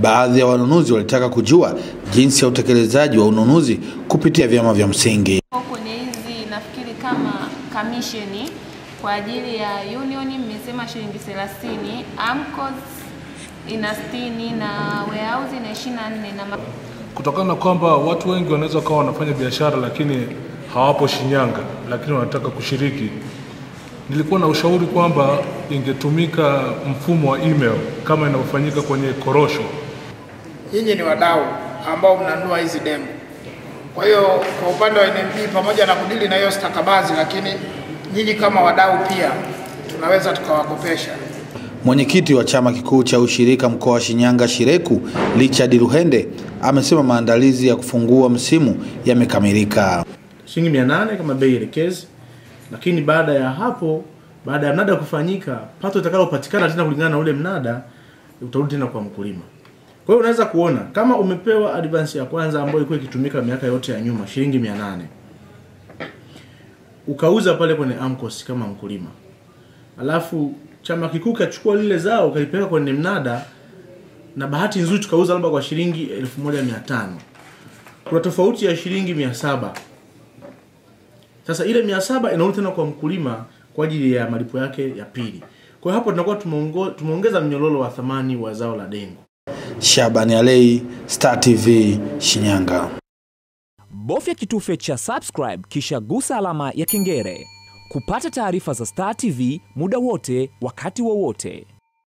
baadhi ya wanunuzi walitaka kujua jinsi ya utekelezaji wa ununuzi kupitia vyama vya msingi. Kwenye hizi nafikiri kama kamisheni kwa ajili ya union mmesema shilingi 30, AMCOS ina 60 na warehouse ina 24 na kutokana na kwamba watu wengi wanaweza kawa wanafanya biashara lakini hawapo Shinyanga, lakini wanataka kushiriki. Nilikuwa na ushauri kwamba ingetumika mfumo wa email kama inavyofanyika kwenye korosho. Nyinyi ni wadau ambao mnanunua hizi demo, kwa hiyo kwa upande wa NMB pamoja na kudili na hiyo stakabadhi, lakini nyinyi kama wadau pia tunaweza tukawakopesha. Mwenyekiti wa chama kikuu cha ushirika mkoa wa Shinyanga Shireku, Richard Ruhende, amesema maandalizi ya kufungua msimu yamekamilika. shilingi mia nane kama bei elekezi, lakini baada ya hapo, baada ya mnada kufanyika, pato litakalopatikana tena kulingana na ule mnada utarudi tena kwa mkulima. Kwa hiyo unaweza kuona kama umepewa advance ya kwanza ambayo ilikuwa ikitumika miaka yote ya nyuma shilingi mia nane ukauza pale kwenye AMCOS kama mkulima, alafu chama kikuu kachukua lile zao ukalipeleka kwenye mnada, na bahati nzuri tukauza labda kwa shilingi elfu moja mia tano kuna tofauti ya shilingi mia saba sasa ile mia saba inarudi tena kwa mkulima kwa ajili ya malipo yake ya pili. Kwa hiyo hapo tunakuwa tumeongeza mnyororo wa thamani wa zao la dengu. Shabani Alei, Star TV, Shinyanga. Bofya kitufe cha subscribe kisha gusa alama ya kengele kupata taarifa za Star TV muda wote, wakati wowote.